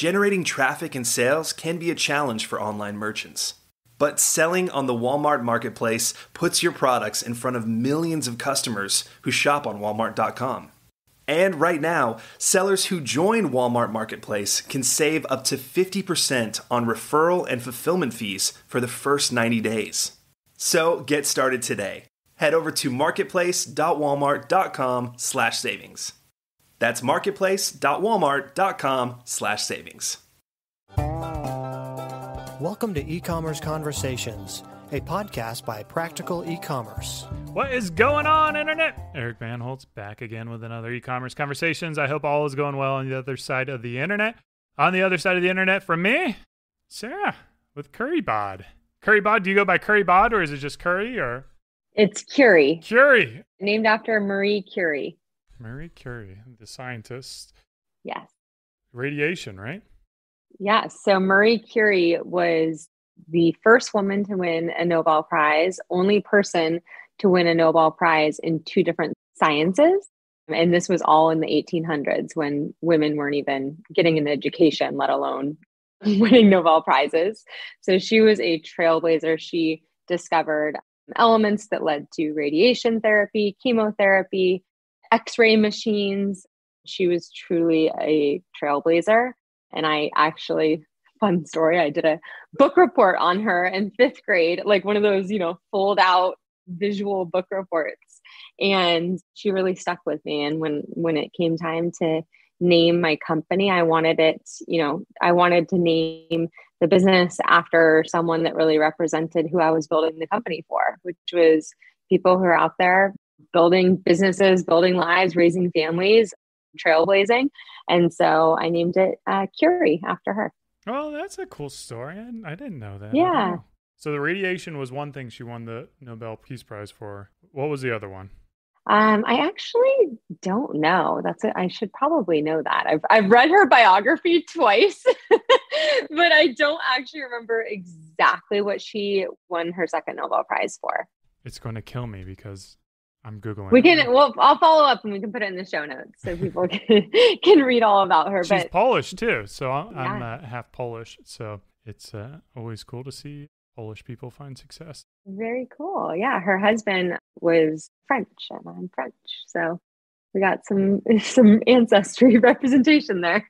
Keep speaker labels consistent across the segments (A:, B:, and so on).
A: Generating traffic and sales can be a challenge for online merchants. But selling on the Walmart Marketplace puts your products in front of millions of customers who shop on Walmart.com. And right now, sellers who join Walmart Marketplace can save up to 50% on referral and fulfillment fees for the first 90 days. So get started today. Head over to marketplace.walmart.com/savings. That's marketplace.walmart.com/savings.
B: Welcome to E-commerce Conversations, a podcast by Practical E-commerce.
C: What is going on, Internet? Eric Bandholz back again with another e-commerce conversations. I hope all is going well on the other side of the internet. On the other side of the internet from me, Sarah with Curry Bod. Curry Bod, do you go by Curry Bod or is it just Curry or
D: It's Curie,
C: Curie?
D: named after Marie Curie.
C: Marie Curie, the scientist.
D: Yes.
C: Radiation, right?
D: Yes. So Marie Curie was the first woman to win a Nobel Prize, only person to win a Nobel Prize in two different sciences. And this was all in the 1800s when women weren't even getting an education, let alone winning Nobel Prizes. So she was a trailblazer. She discovered elements that led to radiation therapy, chemotherapy, x ray machines. She was truly a trailblazer. And I actually, fun story, I did a book report on her in fifth grade, like one of those, you know, fold out visual book reports. And she really stuck with me. And when when it came time to name my company, I wanted it, you know, I wanted to name the business after someone that really represented who I was building the company for, which was people who are out there building businesses, building lives, raising families, trailblazing. And so I named it uh, Curie after her.
C: Oh, that's a cool story. I, I didn't know that.
D: Yeah.
C: Wow. So the radiation was one thing she won the Nobel Peace Prize for. What was the other one?
D: Um, I actually don't know. That's. I should probably know that. I've I've read her biography twice, but I don't actually remember exactly what she won her second Nobel Prize for.
C: It's going to kill me because I'm googling.
D: We can. Well, I'll follow up and we can put it in the show notes so people can can read all about her.
C: She's
D: but
C: Polish too, so I'm, I'm uh, half Polish. So it's uh, always cool to see Polish people find success.
D: very cool. Yeah, her husband was French and I'm French, so we got some some ancestry representation there.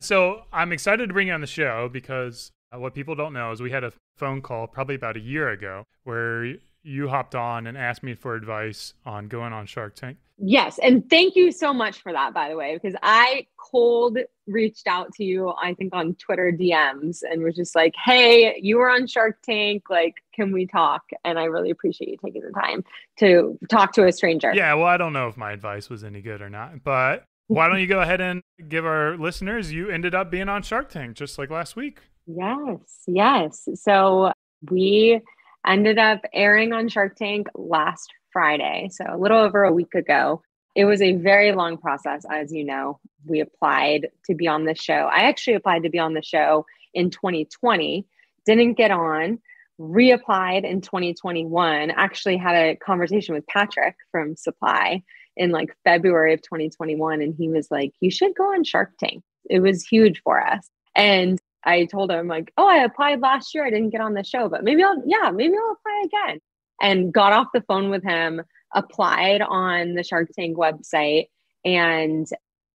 C: So I'm excited to bring you on the show because uh, what people don't know is we had a phone call probably about a year ago where you hopped on and asked me for advice on going on Shark Tank.
D: Yes. And thank you so much for that, by the way, because I cold reached out to you, I think on Twitter DMs and was just like, hey, you were on Shark Tank. Like, can we talk? And I really appreciate you taking the time to talk to a stranger.
C: Yeah, well, I don't know if my advice was any good or not, but why don't you go ahead and give our listeners you ended up being on Shark Tank just like last week.
D: Yes. Yes. So we ended up airing on Shark Tank last Friday. So a little over a week ago. It was a very long process, as you know. We applied to be on the show. I actually applied to be on the show in 2020, didn't get on, reapplied in 2021. Actually, had a conversation with Patrick from Supply in like February of 2021. And he was like, You should go on Shark Tank. It was huge for us. And I told him, like, oh, I applied last year. I didn't get on the show, but maybe I'll, yeah, maybe I'll apply again. And got off the phone with him, applied on the Shark Tank website, and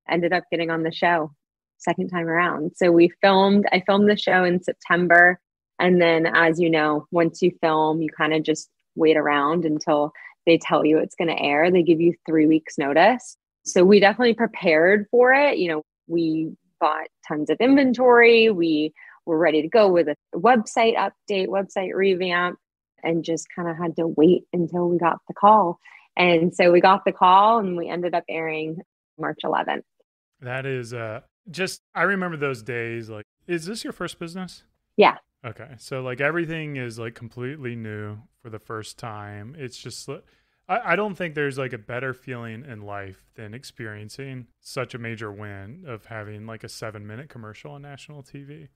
D: ended up getting on the show second time around. So we filmed, I filmed the show in September. And then, as you know, once you film, you kind of just wait around until they tell you it's going to air. They give you three weeks' notice. So we definitely prepared for it. You know, we bought tons of inventory. We were ready to go with a website update, website revamp, and just kind of had to wait until we got the call. And so we got the call and we ended up airing March 11th.
C: That is uh just I remember those days like is this your first business?
D: Yeah.
C: Okay. So like everything is like completely new for the first time. It's just I, I don't think there's like a better feeling in life than experiencing such a major win of having like a seven minute commercial on national TV.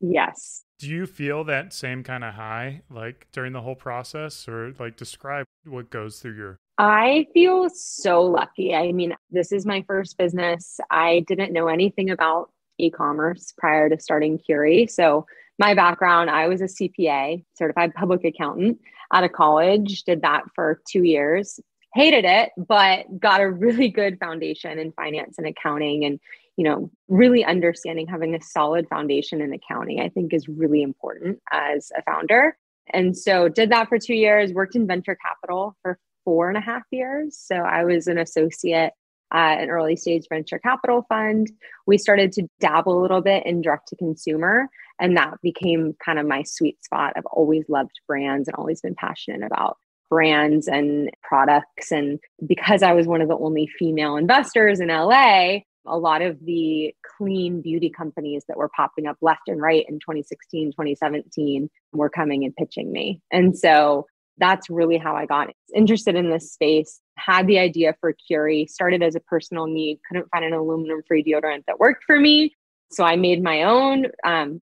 D: Yes.
C: Do you feel that same kind of high like during the whole process or like describe what goes through your
D: I feel so lucky. I mean, this is my first business. I didn't know anything about e commerce prior to starting Curie. So, my background I was a CPA, certified public accountant out of college, did that for two years, hated it, but got a really good foundation in finance and accounting and you know really understanding having a solid foundation in accounting i think is really important as a founder. And so did that for two years worked in venture capital for four and a half years. So i was an associate at an early stage venture capital fund. We started to dabble a little bit in direct to consumer and that became kind of my sweet spot i've always loved brands and always been passionate about brands and products. And because I was one of the only female investors in LA, a lot of the clean beauty companies that were popping up left and right in 2016, 2017 were coming and pitching me. And so that's really how I got interested in this space. Had the idea for Curie, started as a personal need, couldn't find an aluminum free deodorant that worked for me. So I made my own, um,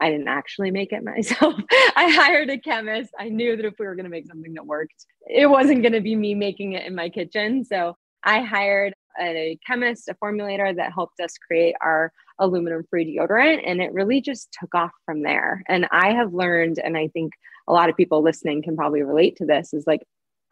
D: I didn't actually make it myself. I hired a chemist. I knew that if we were going to make something that worked, it wasn't going to be me making it in my kitchen. So I hired a chemist, a formulator that helped us create our aluminum free deodorant. And it really just took off from there. And I have learned, and I think a lot of people listening can probably relate to this, is like,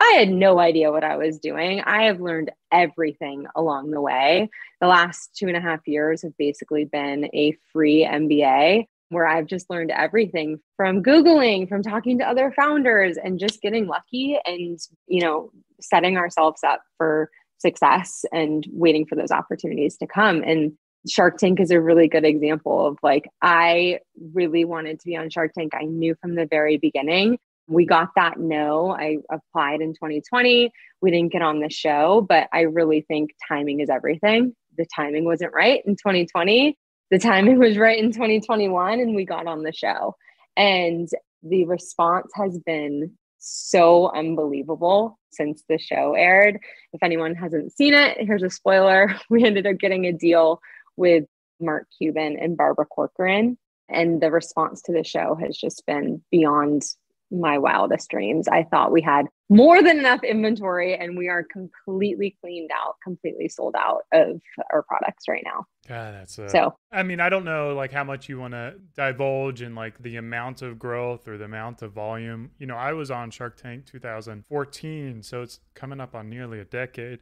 D: I had no idea what I was doing. I have learned everything along the way. The last two and a half years have basically been a free MBA where I've just learned everything from Googling, from talking to other founders, and just getting lucky and, you know, setting ourselves up for success and waiting for those opportunities to come. And Shark Tank is a really good example of like, I really wanted to be on Shark Tank. I knew from the very beginning. We got that no. I applied in 2020. We didn't get on the show, but I really think timing is everything. The timing wasn't right in 2020 the timing was right in 2021 and we got on the show. And the response has been so unbelievable since the show aired. If anyone hasn't seen it, here's a spoiler. We ended up getting a deal with Mark Cuban and Barbara Corcoran. And the response to the show has just been beyond my wildest dreams. I thought we had more than enough inventory and we are completely cleaned out, completely sold out of our products right now.
C: God, that's a, so. I mean, I don't know like how much you want to divulge in like the amount of growth or the amount of volume. You know, I was on Shark Tank 2014, so it's coming up on nearly a decade.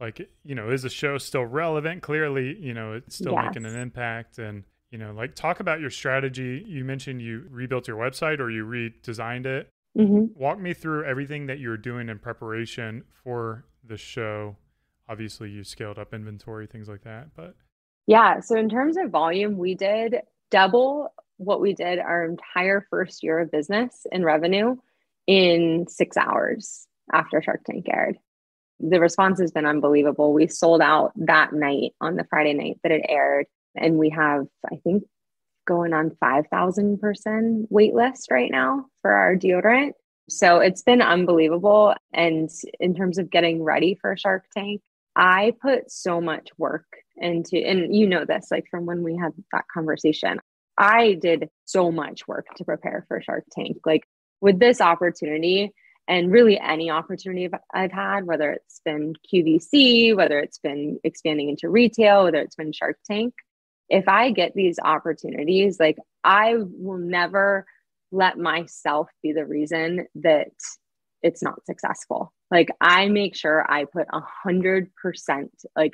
C: Like, you know, is the show still relevant? Clearly, you know, it's still yes. making an impact and you know like talk about your strategy you mentioned you rebuilt your website or you redesigned it mm-hmm. walk me through everything that you're doing in preparation for the show. Obviously you scaled up inventory things like that but
D: yeah so in terms of volume we did double what we did our entire first year of business in revenue in six hours after shark tank aired. The response has been unbelievable. We sold out that night on the friday night that it aired and we have i think going on 5000 person wait list right now for our deodorant. So it's been unbelievable. And in terms of getting ready for shark tank i put so much work into and you know this like from when we had that conversation i did so much work to prepare for shark tank. Like with this opportunity and really any opportunity I've had, whether it's been QVC, whether it's been expanding into retail, whether it's been Shark Tank, if I get these opportunities, like I will never let myself be the reason that it's not successful. Like I make sure I put a hundred percent, like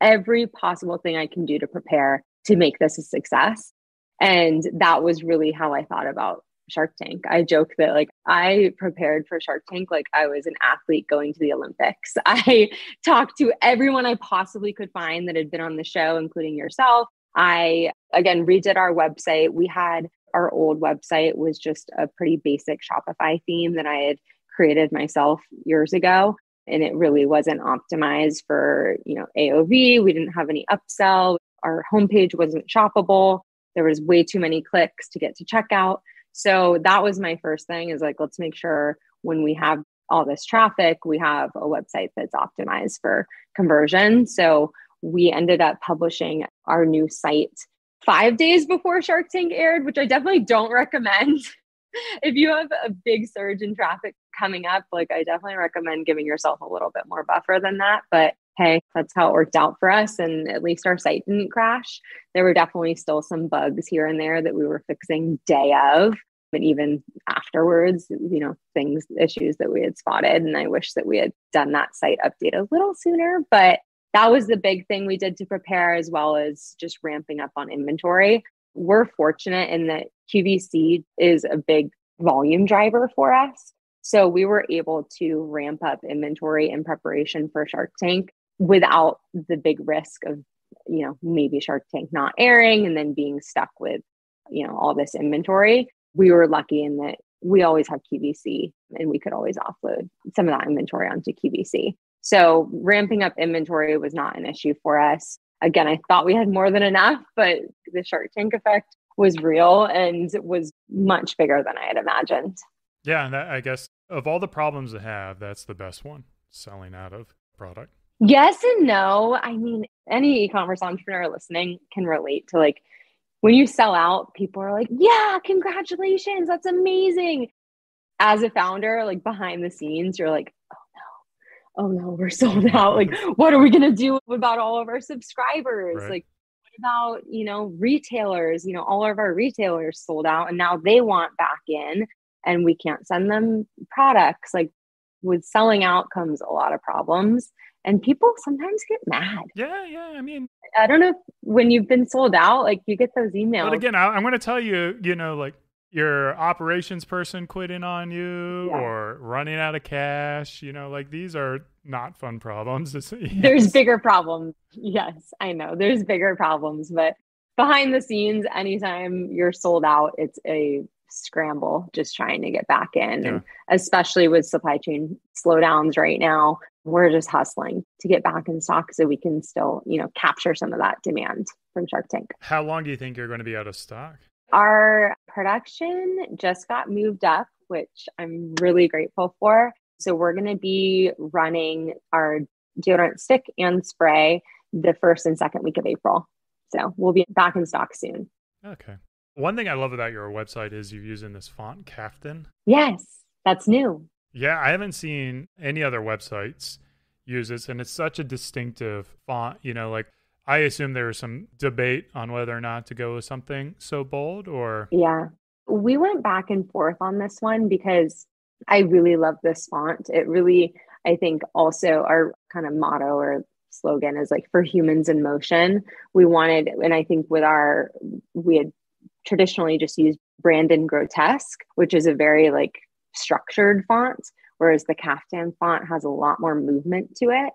D: every possible thing I can do to prepare to make this a success. And that was really how I thought about Shark Tank. I joke that like I prepared for Shark Tank like I was an athlete going to the Olympics. I talked to everyone I possibly could find that had been on the show, including yourself. I, again, redid our website. We had our old website was just a pretty basic Shopify theme that I had created myself years ago. And it really wasn't optimized for, you know, AOV. We didn't have any upsell. Our homepage wasn't shoppable. There was way too many clicks to get to checkout. So that was my first thing is like, let's make sure when we have all this traffic, we have a website that's optimized for conversion. So we ended up publishing our new site five days before Shark Tank aired, which I definitely don't recommend. if you have a big surge in traffic coming up, like I definitely recommend giving yourself a little bit more buffer than that. But hey, that's how it worked out for us. And at least our site didn't crash. There were definitely still some bugs here and there that we were fixing day of. But even afterwards, you know, things, issues that we had spotted. And I wish that we had done that site update a little sooner. But that was the big thing we did to prepare, as well as just ramping up on inventory. We're fortunate in that QVC is a big volume driver for us. So we were able to ramp up inventory in preparation for Shark Tank without the big risk of, you know, maybe Shark Tank not airing and then being stuck with, you know, all this inventory. We were lucky in that we always have QVC and we could always offload some of that inventory onto QVC. So ramping up inventory was not an issue for us. Again, I thought we had more than enough, but the Shark Tank effect was real and was much bigger than I had imagined.
C: Yeah, that, I guess of all the problems to have, that's the best one selling out of product.
D: Yes and no. I mean, any e commerce entrepreneur listening can relate to like when you sell out, people are like, yeah, congratulations. That's amazing. As a founder, like behind the scenes, you're like, oh no, we're sold out. Like, what are we going to do about all of our subscribers? Right. Like, what about, you know, retailers? You know, all of our retailers sold out and now they want back in and we can't send them products. Like, with selling out comes a lot of problems and people sometimes get mad.
C: Yeah, yeah. I mean,
D: I don't know when you've been sold out, like you get those emails.
C: But again, I, am going to tell you, you know, like your operations person quitting on you yeah. or running out of cash, you know, like these are not fun problems. yes.
D: There's bigger problems. Yes, I know. There's bigger problems, but behind the scenes, anytime you're sold out, it's a scramble just trying to get back in. Yeah. And especially with supply chain slowdowns right now, we're just hustling to get back in stock so we can still, you know, capture some of that demand from Shark Tank.
C: How long do you think you're going to be out of stock?
D: Our production just got moved up, which I'm really grateful for. So we're going to be running our deodorant stick and spray the first and second week of April. So we'll be back in stock soon.
C: Okay. One thing I love about your website is you're using this font, Kaftan.
D: Yes, that's new.
C: Yeah, I haven't seen any other websites use this, and it's such a distinctive font. You know, like I assume there was some debate on whether or not to go with something so bold or.
D: Yeah, we went back and forth on this one because I really love this font. It really, I think, also our kind of motto or slogan is like for humans in motion. We wanted, and I think with our, we had traditionally just used Brandon Grotesque, which is a very like structured font, whereas the Kaftan font has a lot more movement to it.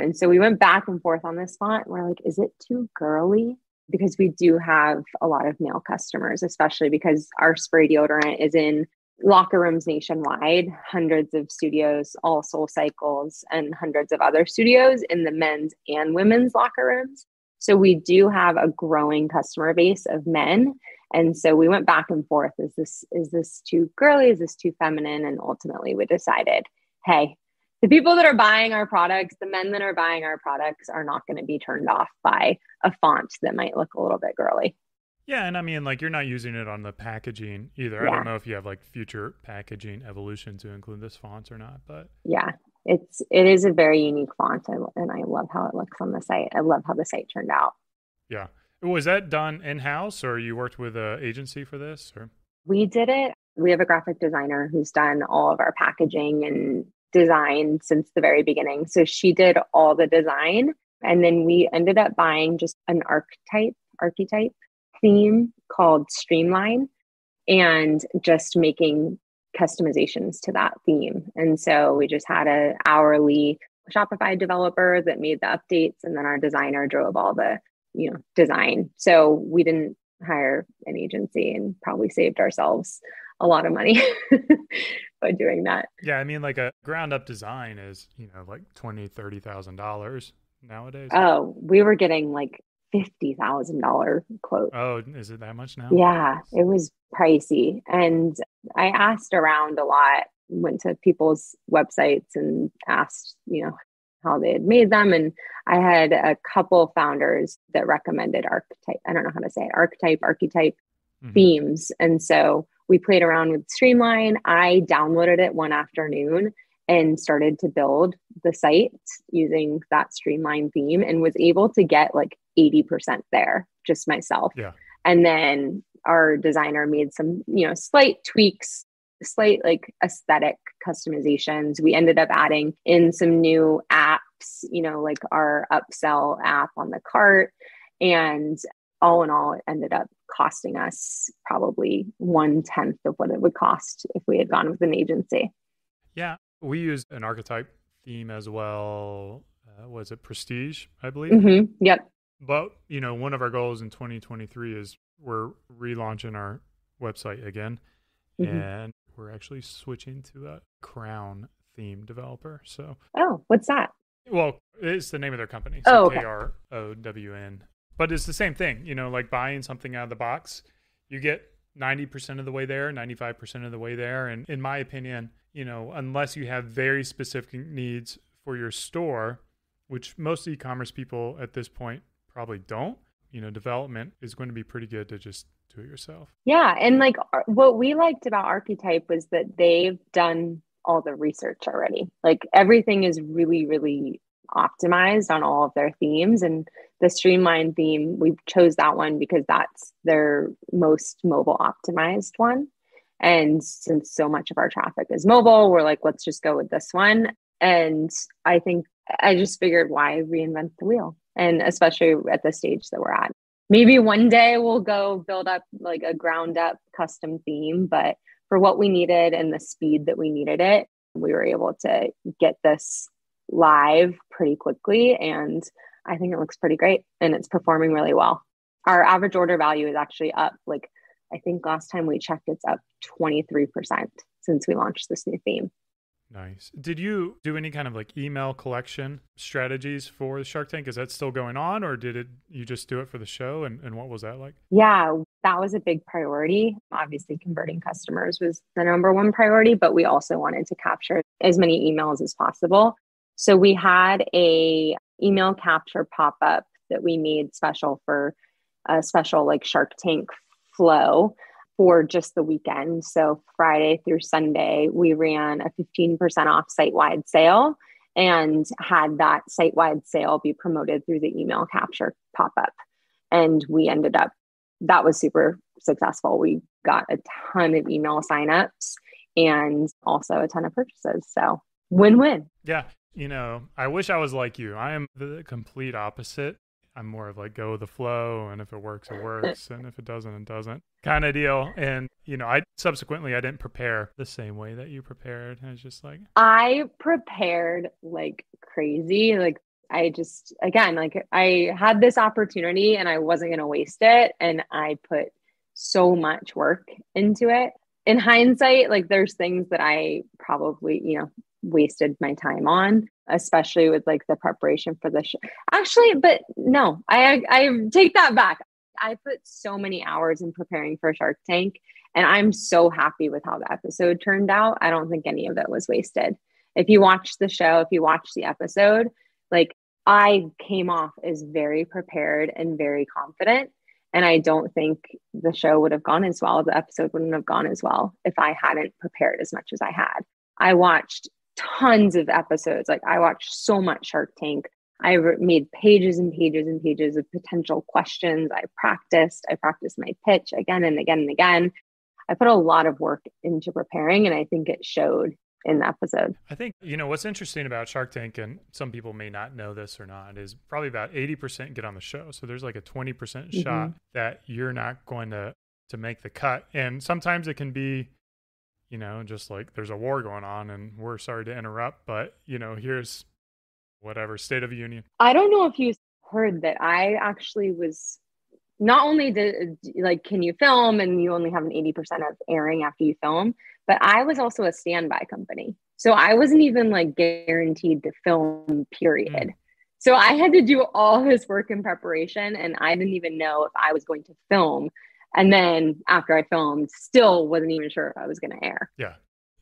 D: And so we went back and forth on this font. We're like, is it too girly? Because we do have a lot of male customers, especially because our spray deodorant is in locker rooms nationwide, hundreds of studios, all Soul Cycles, and hundreds of other studios in the men's and women's locker rooms. So we do have a growing customer base of men. And so we went back and forth. Is this is this too girly? Is this too feminine? And ultimately we decided, hey, the people that are buying our products, the men that are buying our products are not going to be turned off by a font that might look a little bit girly.
C: Yeah, and I mean like you're not using it on the packaging either. Yeah. I don't know if you have like future packaging evolution to include this font or not, but
D: Yeah. It's it is a very unique font and I love how it looks on the site. I love how the site turned out.
C: Yeah. Was that done in house, or you worked with an agency for this? Or
D: we did it. We have a graphic designer who's done all of our packaging and design since the very beginning. So she did all the design, and then we ended up buying just an archetype archetype theme called Streamline, and just making customizations to that theme. And so we just had a hourly Shopify developer that made the updates, and then our designer drove all the you know design so we didn't hire an agency and probably saved ourselves a lot of money by doing that
C: yeah i mean like a ground up design is you know like 20 30 thousand dollars nowadays
D: oh we were getting like fifty thousand dollar quote
C: oh is it that much now
D: yeah it was pricey and i asked around a lot went to people's websites and asked you know how they had made them. And I had a couple founders that recommended archetype. I don't know how to say it, archetype, archetype mm-hmm. themes. And so we played around with Streamline. I downloaded it one afternoon and started to build the site using that Streamline theme and was able to get like 80% there just myself.
C: Yeah.
D: And then our designer made some, you know, slight tweaks, slight like aesthetic customizations. We ended up adding in some new apps, you know, like our upsell app on the cart. And all in all, it ended up costing us probably one tenth of what it would cost if we had gone with an agency.
C: Yeah. We used an archetype theme as well. Uh, was it Prestige, I believe?
D: Mm-hmm. Yep.
C: But, you know, one of our goals in 2023 is we're relaunching our website again. Mm-hmm. And we're actually switching to a Krown theme developer. So,
D: oh, what's that?
C: Well, it's the name of their company.
D: So oh, okay.
C: K R O W N. But it's the same thing, you know, like buying something out of the box. You get 90% of the way there, 95% of the way there. And in my opinion, you know, unless you have very specific needs for your store, which most e-commerce people at this point probably don't, you know, development is going to be pretty good to just do it yourself.
D: Yeah, and like uh, what we liked about Archetype was that they've done all the research already. Like everything is really really optimized on all of their themes and the streamlined theme we chose that one because that's their most mobile optimized one and since so much of our traffic is mobile, we're like, let's just go with this one. And I think I just figured why reinvent the wheel? And especially at the stage that we're at. Maybe one day we'll go build up like a ground up custom theme, but for what we needed and the speed that we needed it, we were able to get this live pretty quickly. And I think it looks pretty great and it's performing really well. Our average order value is actually up like I think last time we checked, it's up 23% since we launched this new theme.
C: Nice. Did you do any kind of like email collection strategies for the Shark Tank? Is that still going on or did it you just do it for the show and, and what was that like?
D: Yeah, that was a big priority. Obviously converting customers was the number one priority, but we also wanted to capture as many emails as possible. So we had a email capture pop-up that we made special for a special like Shark Tank flow for just the weekend. So Friday through Sunday, we ran a 15% off site wide sale and had that site wide sale be promoted through the email capture pop up. And we ended up, that was super successful. We got a ton of email signups and also a ton of purchases. So win win.
C: Yeah. You know, I wish I was like you. I am the complete opposite. I'm more of like go with the flow, and if it works, it works, and if it doesn't, it doesn't kind of deal. And you know, I subsequently I didn't prepare the same way that you prepared. I was just like
D: I prepared like crazy. Like I just again like I had this opportunity and I wasn't going to waste it, and I put so much work into it. In hindsight, like there's things that I probably you know wasted my time on especially with like the preparation for the show. Actually, but no, I I take that back. I put so many hours in preparing for Shark Tank, and I'm so happy with how the episode turned out. I don't think any of it was wasted. If you watch the show, if you watch the episode, like I came off as very prepared and very confident. And I don't think the show would have gone as well. The episode wouldn't have gone as well if I hadn't prepared as much as I had. I watched tons of episodes. Like I watched so much Shark Tank. I made pages and pages and pages of potential questions. I practiced. I practiced my pitch again and again and again. I put a lot of work into preparing, and I think it showed in the episode.
C: I think, you know, what's interesting about Shark Tank, and some people may not know this or not, is probably about 80% get on the show. So there's like a 20% mm-hmm. shot that you're not going to to make the cut. And sometimes it can be you know, just like there's a war going on and we're sorry to interrupt, but you know, here's whatever state of the union.
D: I don't know if you heard that I actually was not only did like can you film and you only have an 80% of airing after you film, but I was also a standby company. So I wasn't even like guaranteed to film period. Mm. So I had to do all this work in preparation and I didn't even know if I was going to film and then after I filmed, still wasn't even sure if I was going to air.
C: Yeah.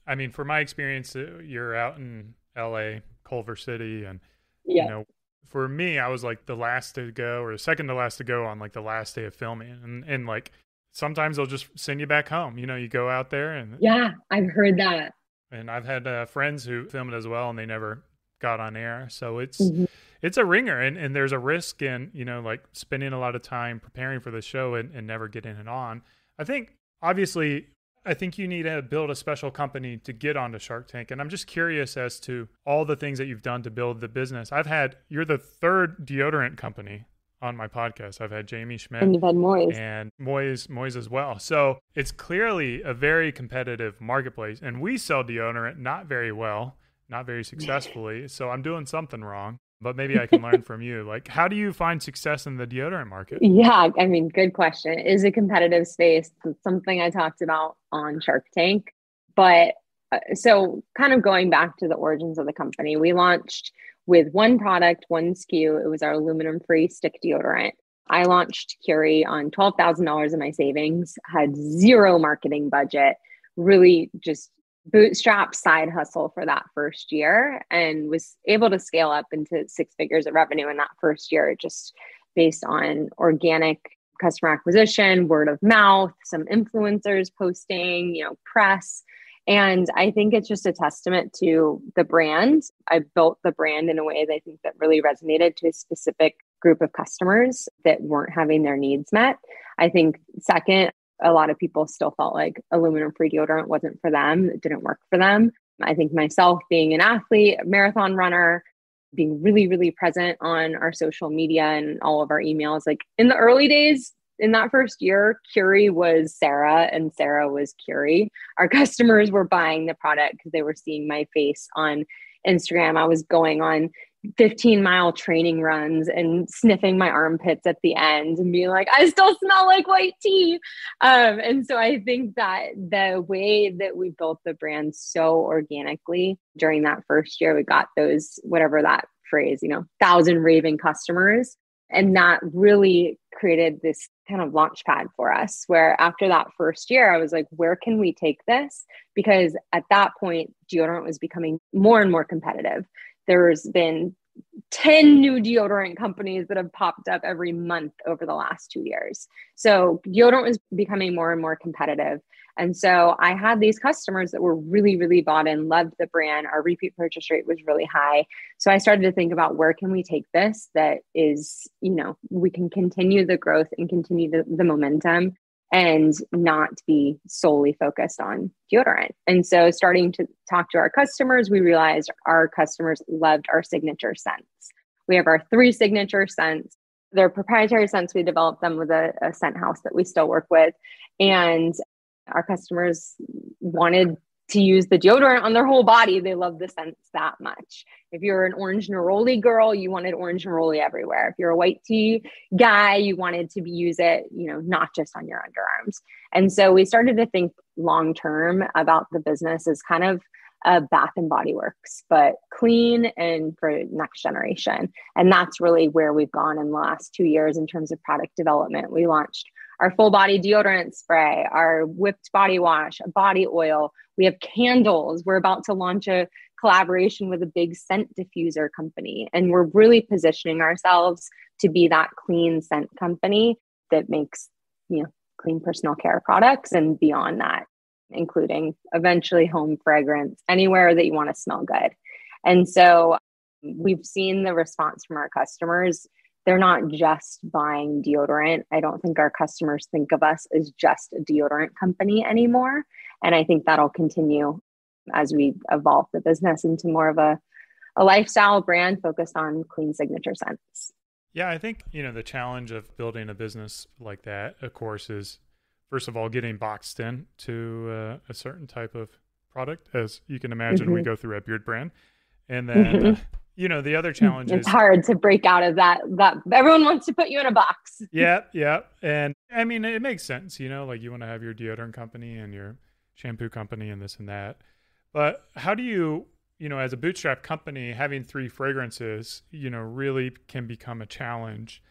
C: I mean, for my experience, uh, you're out in LA, Culver City, and, yeah. you know, for me, I was like the last to go or the second to last to go on like the last day of filming. And, and like sometimes they'll just send you back home. You know, you go out there and.
D: Yeah, I've heard that.
C: And I've had uh, friends who filmed it as well, and they never got on air. So it's mm-hmm. It's a ringer, and, and there's a risk in you know like spending a lot of time preparing for the show and, and never getting it on. I think obviously I think you need to build a special company to get onto Shark Tank. And I'm just curious as to all the things that you've done to build the business. I've had, you're the third deodorant company on my podcast. I've had Jaime Schmidt
D: and you've had Moiz
C: and Moiz, Moiz as well. So it's clearly a very competitive marketplace. And we sell deodorant not very well, not very successfully. so I'm doing something wrong but maybe I can learn from you. Like, how do you find success in the deodorant market?
D: Yeah, I mean, good question. It is a competitive space? It's something I talked about on Shark Tank. But uh, so, kind of going back to the origins of the company, we launched with one product, one SKU. It was our aluminum free stick deodorant. I launched Curie on $12,000 of my savings, had zero marketing budget, really just bootstrap side hustle for that first year and was able to scale up into six figures of revenue in that first year just based on organic customer acquisition word of mouth some influencers posting you know press. And i think it's just a testament to the brand. I built the brand in a way that i think that really resonated to a specific group of customers that weren't having their needs met. I think second a lot of people still felt like aluminum free deodorant wasn't for them, it didn't work for them. I think myself being an athlete, marathon runner, being really, really present on our social media and all of our emails. Like in the early days, in that first year, Curie was Sarah and Sarah was Curie. Our customers were buying the product because they were seeing my face on Instagram. I was going on 15 mile training runs and sniffing my armpits at the end and being like, I still smell like white tea. Um, and so I think that the way that we built the brand so organically during that first year, we got those, whatever that phrase, you know, thousand raving customers. And that really created this kind of launch pad for us where after that first year, I was like, where can we take this? Because at that point, deodorant was becoming more and more competitive there's been 10 new deodorant companies that have popped up every month over the last two years. So deodorant was becoming more and more competitive. And so I had these customers that were really, really bought in, loved the brand. Our repeat purchase rate was really high. So I started to think about where can we take this that is, you know, we can continue the growth and continue the, the momentum and not be solely focused on deodorant. And so, starting to talk to our customers, we realized our customers loved our signature scents. We have our three signature scents. They're proprietary scents. We developed them with a, a scent house that we still work with. And our customers wanted to use the deodorant on their whole body. They love the scents that much. If you're an orange neroli girl, you wanted orange neroli everywhere. If you're a white tea guy, you wanted to use it, you know, not just on your underarms. And so we started to think long term about the business as kind of a Bath and Body Works, but clean and for next generation. And that's really where we've gone in the last two years in terms of product development. We launched our full body deodorant spray, our whipped body wash, a body oil. We have candles. We're about to launch a collaboration with a big scent diffuser company. And we're really positioning ourselves to be that clean scent company that makes, you know, clean personal care products and beyond that, including eventually home fragrance, anywhere that you want to smell good. And so we've seen the response from our customers they're not just buying deodorant. I don't think our customers think of us as just a deodorant company anymore. And I think that'll continue as we evolve the business into more of a, a lifestyle brand focused on clean signature scents.
C: Yeah, I think, you know, the challenge of building a business like that, of course, is first of all, getting boxed in to uh, a certain type of product, as you can imagine, mm-hmm. we go through a beard brand. And then, mm-hmm. uh, you know the other mm, challenge
D: it's is, hard to break out of that that everyone wants to put you in a box.
C: Yeah yeah and i mean it makes sense you know like you want to have your deodorant company and your shampoo company and this and that but how do you you know as a bootstrap company having three fragrances you know really can become a challenge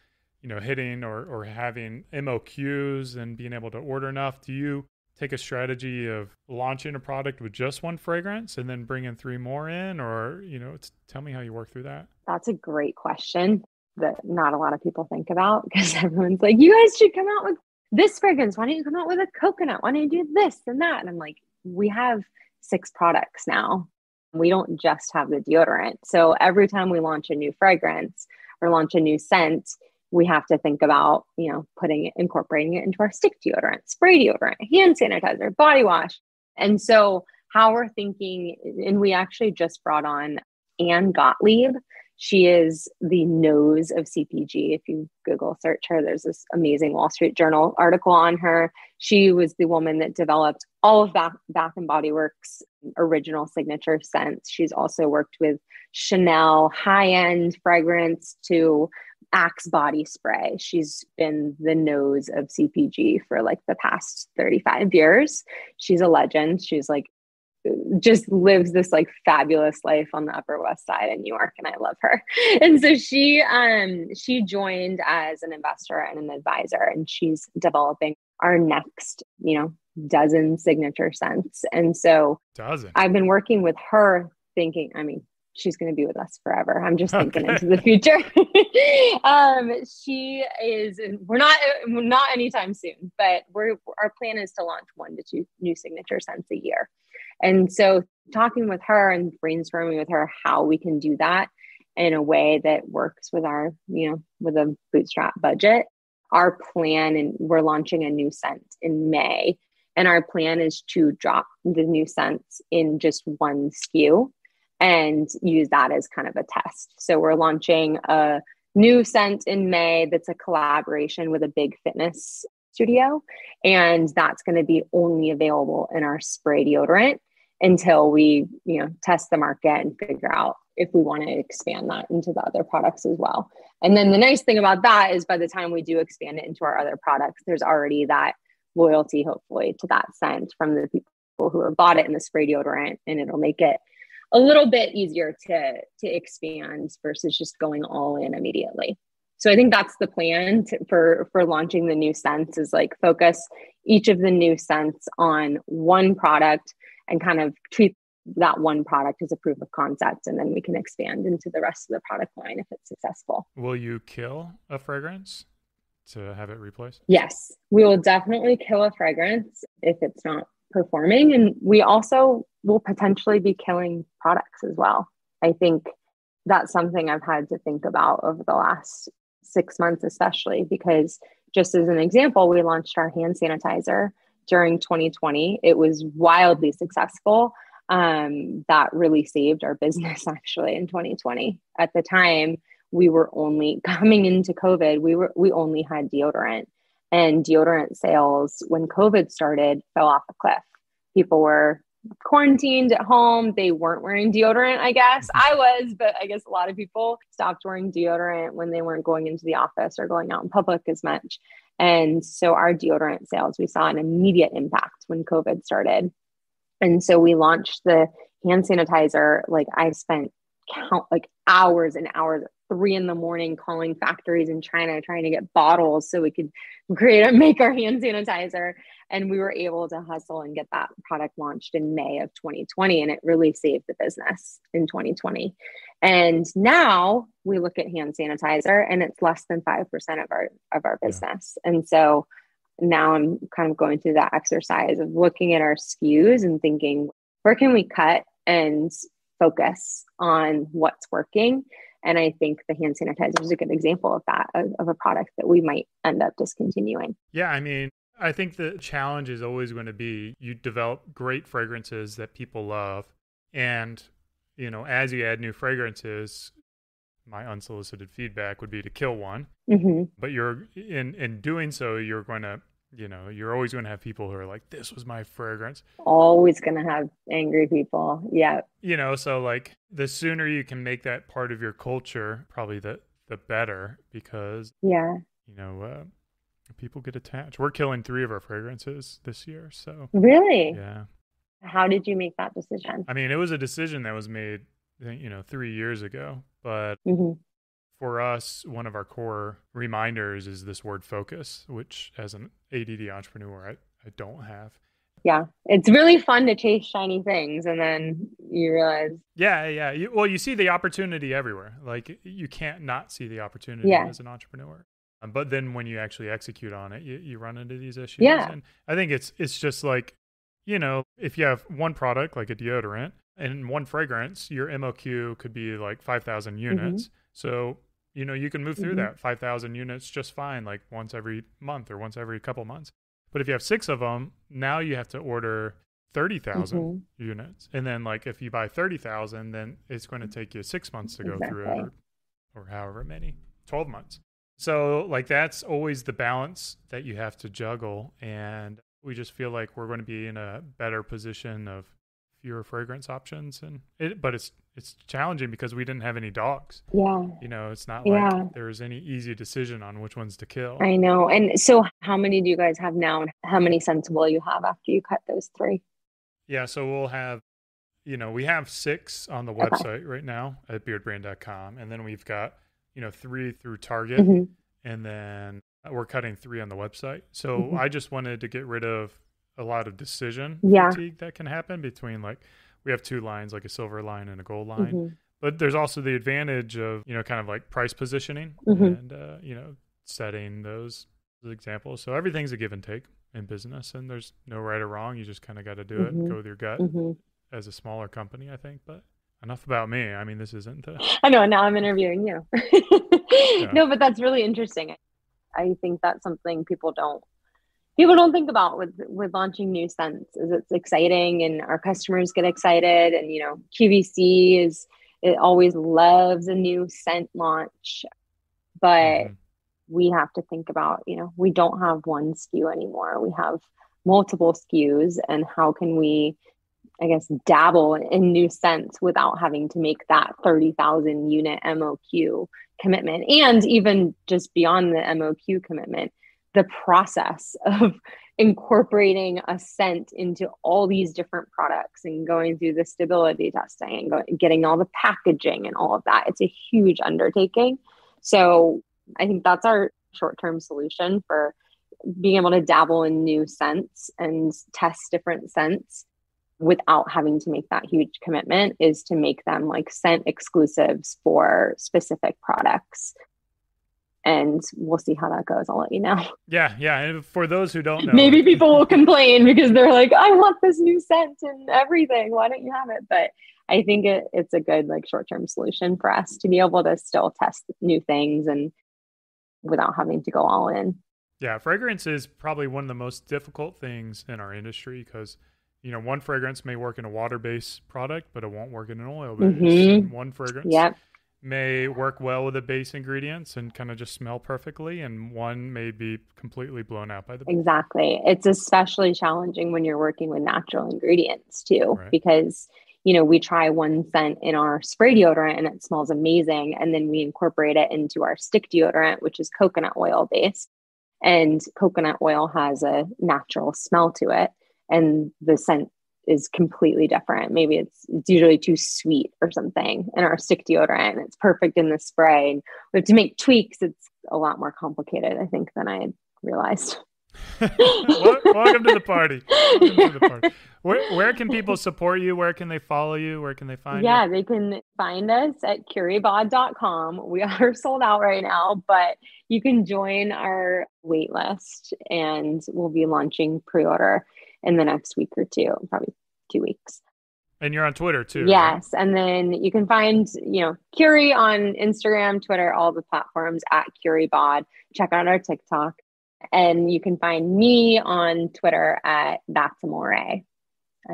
C: you know hitting or or having moqs and being able to order enough do you take a strategy of launching a product with just one fragrance and then bringing three more in or you know tell me how you work through that
D: that's a great question that not a lot of people think about because everyone's like you guys should come out with this fragrance why don't you come out with a coconut why don't you do this and that and i'm like we have six products now. We don't just have the deodorant. So every time we launch a new fragrance or launch a new scent, we have to think about, you know, putting it, incorporating it into our stick deodorant, spray deodorant, hand sanitizer, body wash. And so how we're thinking, and we actually just brought on Ann Gottlieb. She is the nose of CPG. If you Google search her, there's this amazing Wall Street Journal article on her. She was the woman that developed all of Bath, Bath and Body Works original signature scents. She's also worked with Chanel high end fragrance to Axe body spray. She's been the nose of CPG for like the past 35 years. She's a legend. She's like just lives this like fabulous life on the upper west side in new york and i love her and so she um she joined as an investor and an advisor and she's developing our next you know dozen signature scents and so
C: dozen
D: i've been working with her thinking i mean she's going to be with us forever. I'm just thinking okay. into the future. um, she is. We're not not anytime soon, but we're our plan is to launch one to two new signature scents a year. And so, talking with her and brainstorming with her how we can do that in a way that works with our, you know, with a bootstrap budget. Our plan, and we're launching a new scent in May. And our plan is to drop the new scents in just one SKU and use that as kind of a test. So we're launching a new scent in May that's a collaboration with a big fitness studio. And that's going to be only available in our spray deodorant until we, you know, test the market and figure out if we want to expand that into the other products as well. And then the nice thing about that is by the time we do expand it into our other products, there's already that loyalty, hopefully, to that scent from the people who have bought it in the spray deodorant, and it'll make it a little bit easier to to expand versus just going all in immediately. So i think that's the plan to, for for launching the new scents is like focus each of the new scents on one product and kind of treat that one product as a proof of concept and then we can expand into the rest of the product line if it's successful.
C: Will you kill a fragrance to have it replaced?
D: Yes. We will definitely kill a fragrance if it's not performing. And we also will potentially be killing products as well. I think that's something I've had to think about over the last six months, especially because, just as an example, we launched our hand sanitizer during 2020. It was wildly successful. Um, that really saved our business actually in 2020. At the time, we were only coming into COVID, we were we only had deodorant and deodorant sales when COVID started fell off a cliff. People were quarantined at home. They weren't wearing deodorant, I guess. Mm-hmm. I was, but I guess a lot of people stopped wearing deodorant when they weren't going into the office or going out in public as much. And so our deodorant sales, we saw an immediate impact when COVID started. And so we launched the hand sanitizer. Like I spent count like hours and hours three in the morning calling factories in China trying to get bottles so we could create and make our hand sanitizer. And we were able to hustle and get that product launched in May of 2020. And it really saved the business in 2020. And now we look at hand sanitizer and it's less than 5% of our of our business. Yeah. And so now I'm kind of going through that exercise of looking at our SKUs and thinking, where can we cut and focus on what's working and I think the hand sanitizer is a good example of that, of, of, a product that we might end up discontinuing.
C: Yeah. I mean, I think the challenge is always going to be you develop great fragrances that people love. And, you know, as you add new fragrances, my unsolicited feedback would be to kill one. Mm-hmm. But you're in in doing so, you're going to you know, you're always going to have people who are like, this was my fragrance.
D: Always going to have angry people. Yeah.
C: You know, so like the sooner you can make that part of your culture, probably the, the better because,
D: yeah,
C: you know, uh, people get attached. We're killing three of our fragrances this year. So,
D: really?
C: Yeah.
D: How did you make that decision?
C: I mean, it was a decision that was made, you know, three years ago, but mm-hmm for us, one of our core reminders is this word focus, which as an ADD entrepreneur, I, I don't have.
D: Yeah, it's really fun to chase shiny things and then you realize.
C: Yeah, yeah. You, well, you see the opportunity everywhere. Like you can't not see the opportunity yeah. as an entrepreneur. Um, but then when you actually execute on it, you, you run into these issues.
D: Yeah.
C: And I think it's it's just like, you know, if you have one product like a deodorant and one fragrance, your MOQ could be like 5,000 units. So, you know, you can move through
D: Mhm.
C: that 5,000 units just fine, like once every month or once every couple months. But if you have six of them, now you have to order 30,000
D: Mhm.
C: units. And then, like, if you buy 30,000, then it's going to take you six months to go through it or, or however many, 12 months. So, like, that's always the balance that you have to juggle. And we just feel like we're going to be in a better position of fewer fragrance options. And it, but it's, it's challenging because we didn't have any dogs.
D: Yeah.
C: You know, it's not
D: Yeah.
C: like there was any easy decision on which ones to kill.
D: I know. And so, how many do you guys have now? And how many scents will you have after you cut those three?
C: Yeah, so we'll have, you know, we have six on the
D: Okay.
C: website right now at beardbrand.com. And then we've got, you know, three through Target.
D: Mhm.
C: And then we're cutting three on the website. So
D: Mhm.
C: I just wanted to get rid of a lot of decision
D: Yeah.
C: fatigue that can happen between like, we have two lines, like a silver line and a gold line.
D: Mhm.
C: But there's also the advantage of, you know, kind of like price positioning
D: Mhm.
C: and, uh, you know, setting those examples. So everything's a give and take in business and there's no right or wrong. You just kind of got to do it,
D: Mhm.
C: go with your gut
D: Mhm.
C: as a smaller company, I think. But enough about me. I mean, this isn't the.
D: I know. Now I'm interviewing you. No, but that's really interesting. I think that's something people don't people don't think about with with launching new scents. Is it's exciting and our customers get excited, and you know QVC is it always loves a new scent launch, but
C: Mhm.
D: we have to think about you know we don't have one SKU anymore. We have multiple SKUs, and how can we I guess, dabble in new scents without having to make that 30,000 unit MOQ commitment. And even just beyond the MOQ commitment, the process of incorporating a scent into all these different products and going through the stability testing and go, getting all the packaging and all of that. It's a huge undertaking. So I think that's our short term solution for being able to dabble in new scents and test different scents without having to make that huge commitment is to make them like scent exclusives for specific products. And we'll see how that goes. I'll let you know.
C: Yeah, yeah. And for those who don't know,
D: Maybe people will complain because they're like, I want this new scent and everything. Why don't you have it? But I think it, it's a good like short term solution for us to be able to still test new things and without having to go all in.
C: Yeah, fragrance is probably one of the most difficult things in our industry because you know one fragrance may work in a water-based product, but it won't work in an oil-based.
D: Mhm.
C: One fragrance
D: Yep.
C: May work well with the base ingredients and kind of just smell perfectly, and one may be completely blown out by the.
D: Exactly. It's especially challenging when you're working with natural ingredients too,
C: Right.
D: because you know we try one scent in our spray deodorant and it smells amazing, and then we incorporate it into our stick deodorant, which is coconut oil based, and coconut oil has a natural smell to it, and the scent is completely different. Maybe it's it's usually too sweet or something in our stick deodorant, it's perfect in the spray. And we have to make tweaks. It's a lot more complicated, I think, than I realized.
C: Welcome to the party. Welcome to the party. Where, where can people support you? Where can they follow you? Where can they find
D: yeah,
C: you?
D: they can find us at curiebod.com. We are sold out right now, but you can join our wait list and we'll be launching pre order in the next week or two, probably two weeks.
C: And you're on Twitter too. right?
D: Yes. And then you can find, you know, Curie on Instagram, Twitter, all the platforms at CurieBod. Check out our TikTok. And you can find me on Twitter at That's Amore. I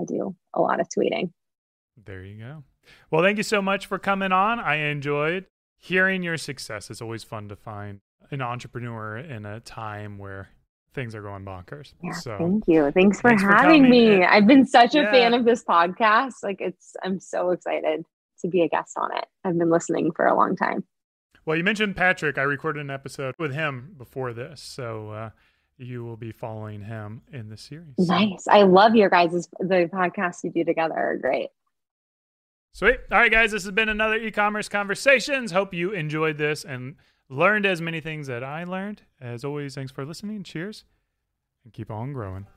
D: do a lot of tweeting.
C: There you go. Well, thank you so much for coming on. I enjoyed hearing your success. It's always fun to find an entrepreneur in a time where things are going bonkers.
D: Yeah,
C: so
D: thank you. Thanks for
C: thanks
D: having
C: coming.
D: me. I've been such a
C: Yeah.
D: fan of this podcast. Like it's I'm so excited to be a guest on it. I've been listening for a long time.
C: Well, you mentioned Patrick. I recorded an episode with him before this, so uh, you will be following him in the series.
D: Nice. I love your guys' the podcasts you do together are great.
C: Sweet. All right, guys, this has been another e-commerce conversations. Hope you enjoyed this and learned as many things that I learned. As always, thanks for listening. Cheers, and keep on growing.